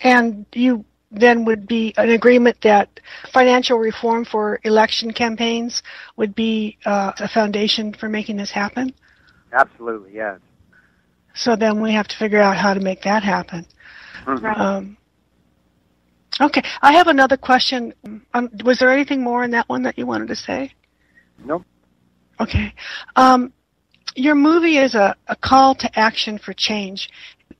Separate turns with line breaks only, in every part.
And you then would be an agreement that financial reform for election campaigns would be uh, a foundation for making this happen?
Absolutely, yes.
So then we have to figure out how to make that happen.
Mm-hmm.
Um, okay, I have another question. Um, was there anything more in that one that you wanted to say?
Nope.
Okay. Um, your movie is a, a call to action for change,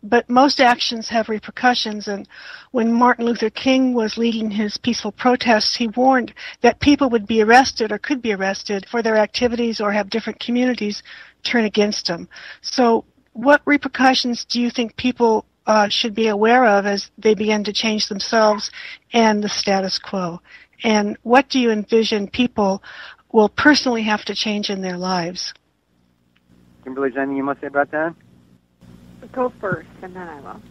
but most actions have repercussions. And when Martin Luther King was leading his peaceful protests, he warned that people would be arrested or could be arrested for their activities or have different communities turn against them. So, what repercussions do you think people uh, should be aware of as they begin to change themselves and the status quo? And what do you envision people will personally have to change in their lives?
Kimberly, is anything you must say about that?
Go first, and then I will.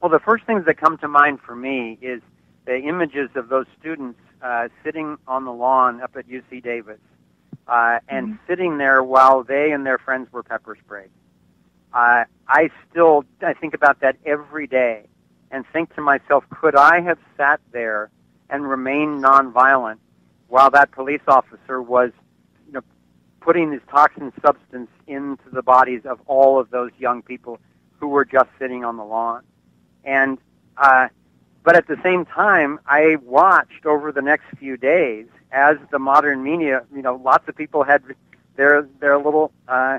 Well, the first things that come to mind for me is the images of those students uh, sitting on the lawn up at UC Davis uh, and mm-hmm. sitting there while they and their friends were pepper sprayed. Uh, I still I think about that every day and think to myself, could I have sat there and remained nonviolent while that police officer was you know, putting this toxin substance into the bodies of all of those young people who were just sitting on the lawn. And uh, but at the same time, I watched over the next few days as the modern media, you know, lots of people had their their little uh,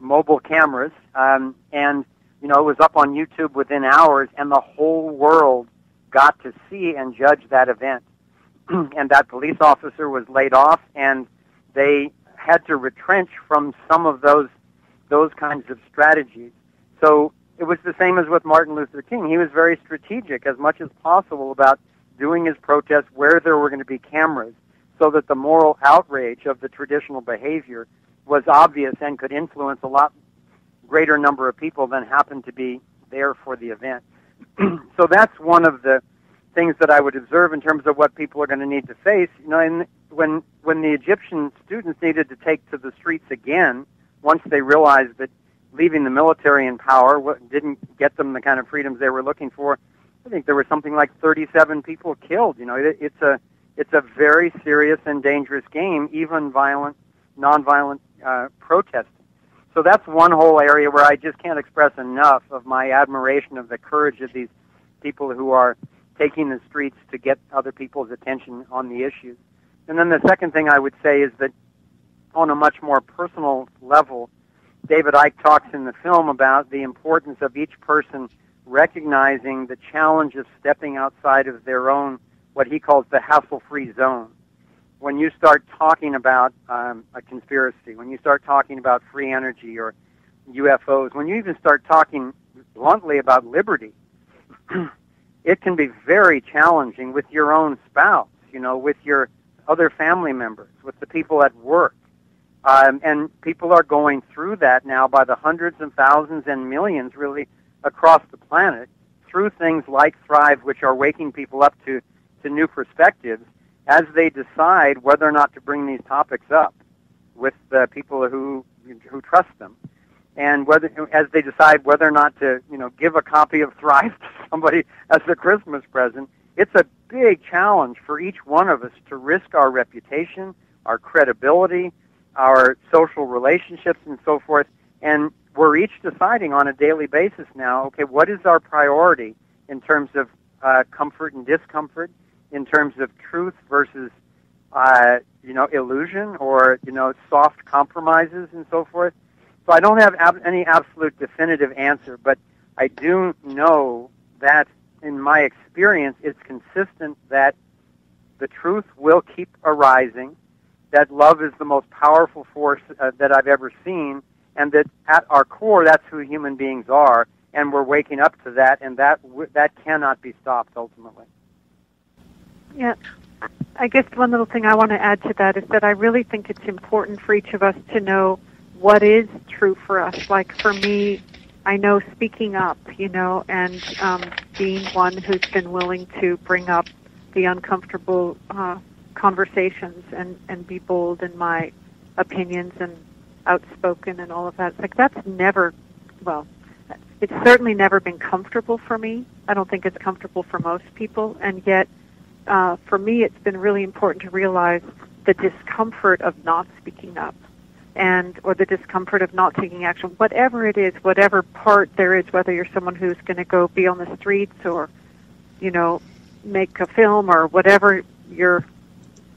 mobile cameras, um, and you know, it was up on YouTube within hours, and the whole world got to see and judge that event. and that police officer was laid off, and they had to retrench from some of those those kinds of strategies. So it was the same as with Martin Luther King. He was very strategic as much as possible about doing his protests where there were going to be cameras so that the moral outrage of the traditional behavior was obvious and could influence a lot greater number of people than happened to be there for the event. so that's one of the things that I would observe in terms of what people are going to need to face. You know, and when when the Egyptian students needed to take to the streets again, once they realized that leaving the military in power didn't get them the kind of freedoms they were looking for, I think there were something like 37 people killed. You know, it, it's a it's a very serious and dangerous game, even violent, nonviolent uh, protesting. So that's one whole area where I just can't express enough of my admiration of the courage of these people who are taking the streets to get other people's attention on the issues. And then the second thing I would say is that on a much more personal level, David Icke talks in the film about the importance of each person recognizing the challenge of stepping outside of their own, what he calls the hassle-free zone. When you start talking about um, a conspiracy, when you start talking about free energy or UFOs, when you even start talking bluntly about liberty, it can be very challenging with your own spouse, you know, with your other family members, with the people at work. Um, and people are going through that now by the hundreds and thousands and millions, really, across the planet through things like Thrive, which are waking people up to, to new perspectives as they decide whether or not to bring these topics up with the people who who trust them, and whether as they decide whether or not to you know give a copy of Thrive to somebody as a Christmas present. It's a big challenge for each one of us to risk our reputation, our credibility, our social relationships, and so forth. And we're each deciding on a daily basis now, okay, what is our priority in terms of uh, comfort and discomfort, in terms of truth versus, uh, you know, illusion or, you know, soft compromises and so forth. So I don't have ab- any absolute definitive answer, but I do know that in my experience, it's consistent that the truth will keep arising, that love is the most powerful force uh, that I've ever seen, and that at our core, that's who human beings are, and we're waking up to that, and that that cannot be stopped ultimately.
Yeah, I guess one little thing I want to add to that is that I really think it's important for each of us to know what is true for us. Like for me, I know speaking up, you know, and um, being one who's been willing to bring up the uncomfortable uh, conversations and and be bold in my opinions and outspoken and all of that. Like that's never, well, it's certainly never been comfortable for me. I don't think it's comfortable for most people, and yet uh, for me, it's been really important to realize the discomfort of not speaking up and or the discomfort of not taking action whatever it is whatever part there is whether you're someone who's going to go be on the streets or you know make a film or whatever your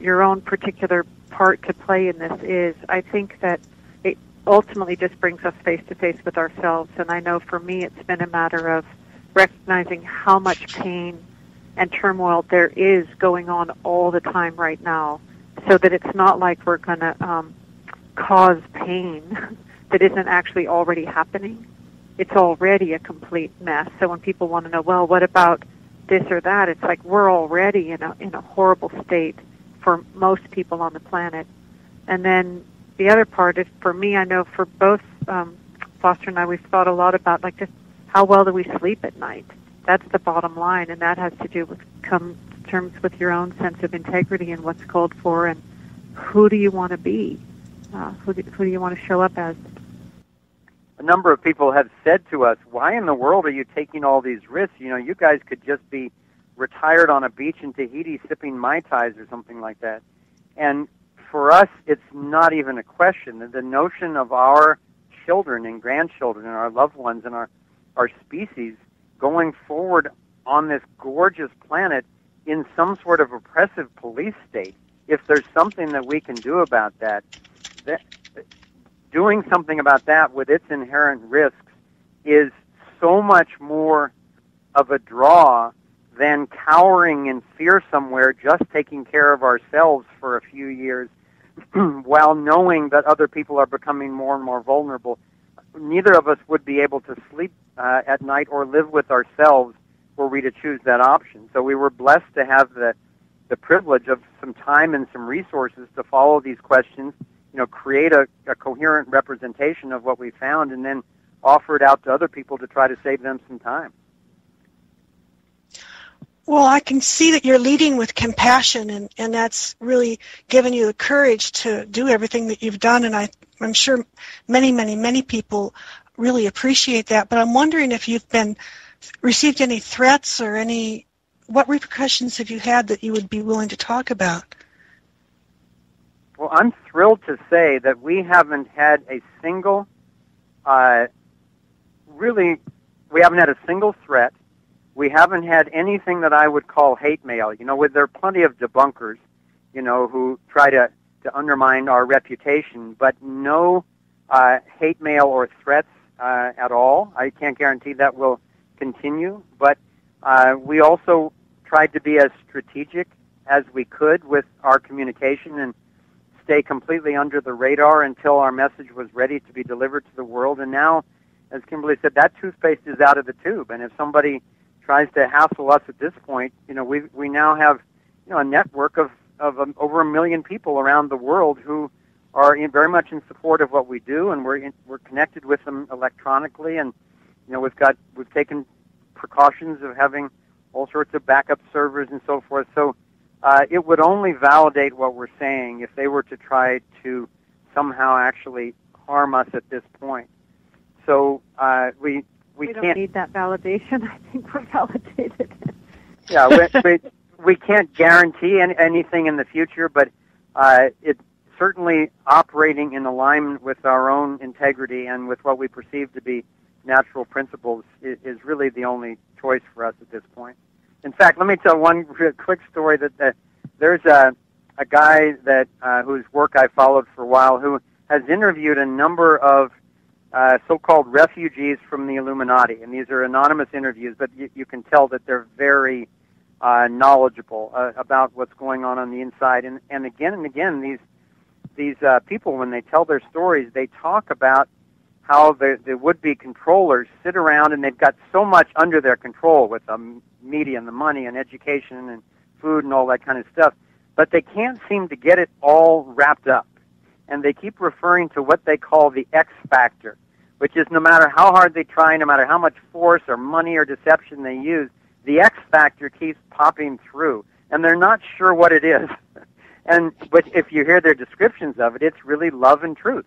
your own particular part to play in this is i think that it ultimately just brings us face to face with ourselves and i know for me it's been a matter of recognizing how much pain and turmoil there is going on all the time right now so that it's not like we're going to um, cause pain that isn't actually already happening. It's already a complete mess. So when people want to know, well, what about this or that? It's like we're already in a in a horrible state for most people on the planet. And then the other part is for me, I know for both um, Foster and I, we've thought a lot about like just how well do we sleep at night. That's the bottom line, and that has to do with come terms with your own sense of integrity and what's called for, and who do you want to be uh, who, do, who do you want to show up as?
A number of people have said to us, "Why in the world are you taking all these risks? You know, you guys could just be retired on a beach in Tahiti sipping mai tais or something like that." And for us, it's not even a question. The notion of our children and grandchildren and our loved ones and our our species going forward on this gorgeous planet in some sort of oppressive police state. If there's something that we can do about that, that, doing something about that with its inherent risks is so much more of a draw than cowering in fear somewhere, just taking care of ourselves for a few years while knowing that other people are becoming more and more vulnerable. Neither of us would be able to sleep uh, at night or live with ourselves were we to choose that option. So we were blessed to have the the privilege of some time and some resources to follow these questions you know, create a, a coherent representation of what we found and then offer it out to other people to try to save them some time.
Well, I can see that you're leading with compassion, and, and that's really given you the courage to do everything that you've done. And I, I'm sure many, many, many people really appreciate that. But I'm wondering if you've been received any threats or any what repercussions have you had that you would be willing to talk about?
Well, I'm thrilled to say that we haven't had a single, uh, really, we haven't had a single threat. We haven't had anything that I would call hate mail. You know, with there are plenty of debunkers, you know, who try to to undermine our reputation, but no uh, hate mail or threats uh, at all. I can't guarantee that will continue, but uh, we also tried to be as strategic as we could with our communication and stay completely under the radar until our message was ready to be delivered to the world. And now, as Kimberly said, that toothpaste is out of the tube. And if somebody tries to hassle us at this point, you know, we we now have you know a network of of um, over a million people around the world who are in, very much in support of what we do, and we're in, we're connected with them electronically, and you know we've got we've taken precautions of having all sorts of backup servers and so forth. So uh, it would only validate what we're saying if they were to try to somehow actually harm us at this point. So uh, we we,
we
can't
don't need that validation. I think we're validated.
yeah, we, we, we can't guarantee any, anything in the future, but uh, it's certainly operating in alignment with our own integrity and with what we perceive to be natural principles is, is really the only choice for us at this point. In fact, let me tell one real quick story that, that there's a a guy that uh, whose work I followed for a while who has interviewed a number of uh, so-called refugees from the Illuminati, and these are anonymous interviews, but you, you can tell that they're very uh, knowledgeable uh, about what's going on on the inside. And, and again and again, these these uh, people, when they tell their stories, they talk about how the, the would-be controllers sit around and they've got so much under their control with the media and the money and education and food and all that kind of stuff, but they can't seem to get it all wrapped up. And they keep referring to what they call the X factor, which is no matter how hard they try, no matter how much force or money or deception they use, the X factor keeps popping through, and they're not sure what it is. and but if you hear their descriptions of it, it's really love and truth.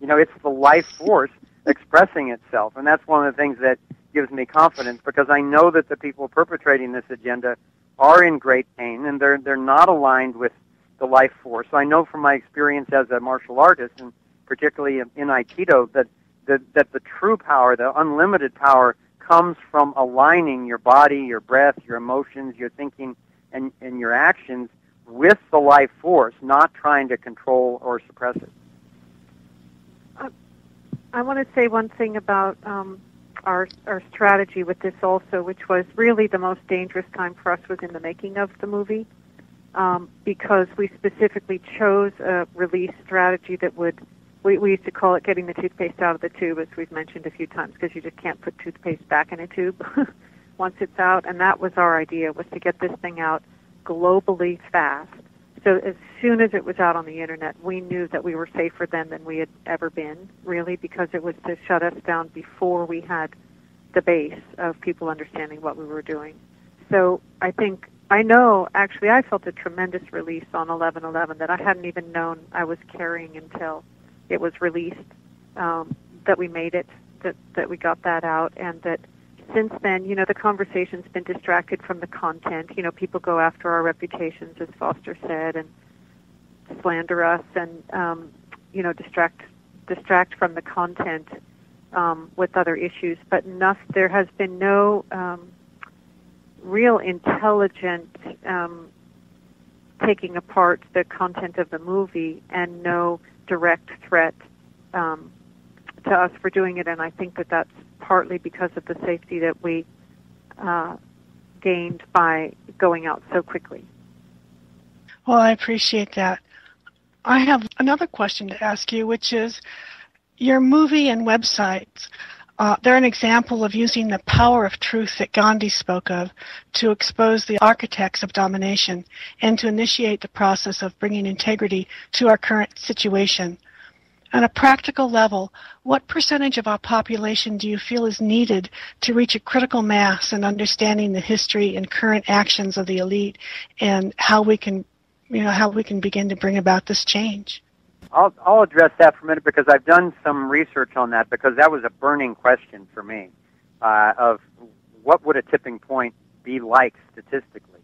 You know, it's the life force expressing itself. And that's one of the things that gives me confidence because I know that the people perpetrating this agenda are in great pain and they're they're not aligned with the life force. I know from my experience as a martial artist and particularly in Aikido that that, that the true power, the unlimited power comes from aligning your body, your breath, your emotions, your thinking and, and your actions with the life force, not trying to control or suppress it.
I want to say one thing about um, our our strategy with this also, which was really the most dangerous time for us was in the making of the movie, um, because we specifically chose a release strategy that would. We, we used to call it getting the toothpaste out of the tube, as we've mentioned a few times, because you just can't put toothpaste back in a tube once it's out. And that was our idea, was to get this thing out globally fast. So as soon as it was out on the internet, we knew that we were safer then than we had ever been, really, because it was to shut us down before we had the base of people understanding what we were doing. So I think I know actually I felt a tremendous release on 1111 that I hadn't even known I was carrying until it was released. Um, that we made it, that that we got that out, and that since then, you know, the conversation's been distracted from the content. You know, people go after our reputations, as Foster said, and slander us, and um, you know, distract distract from the content um, with other issues. But enough, there has been no um, real intelligent um, taking apart the content of the movie, and no direct threat um, to us for doing it. And I think that that's partly because of the safety that we uh, gained by going out so quickly.
Well, I appreciate that. I have another question to ask you, which is your movie and websites. Uh, they're an example of using the power of truth that Gandhi spoke of to expose the architects of domination and to initiate the process of bringing integrity to our current situation. On a practical level, what percentage of our population do you feel is needed to reach a critical mass in understanding the history and current actions of the elite and how we can, you know, how we can begin to bring about this change?
I'll, I'll address that for a minute because I've done some research on that because that was a burning question for me uh, of what would a tipping point be like statistically.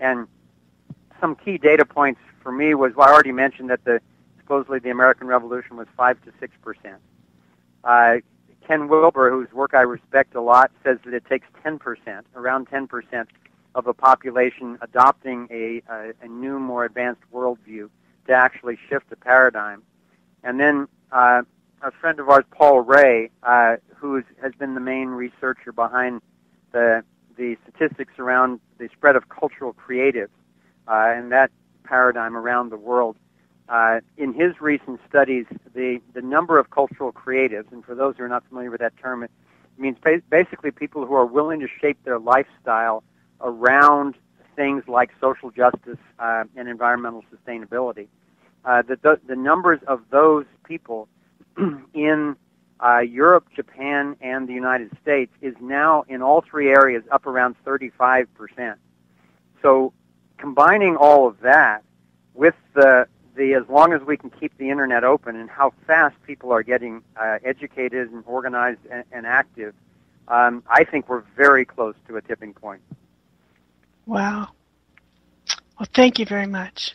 And some key data points for me was well, I already mentioned that the supposedly the American Revolution was 5 to 6 percent. Uh, Ken Wilber, whose work I respect a lot, says that it takes 10 percent, around 10 percent, of a population adopting a, a, a new, more advanced worldview to actually shift the paradigm. And then uh, a friend of ours, Paul Ray, uh, who has been the main researcher behind the the statistics around the spread of cultural creatives uh, and that paradigm around the world, uh, in his recent studies, the, the number of cultural creatives, and for those who are not familiar with that term, it means basically people who are willing to shape their lifestyle around things like social justice uh, and environmental sustainability. Uh, the, the, the numbers of those people in uh, Europe, Japan, and the United States is now in all three areas up around 35%. So combining all of that with the the as long as we can keep the internet open and how fast people are getting uh, educated and organized and, and active, um, I think we're very close to a tipping point.
Wow. Well, thank you very much.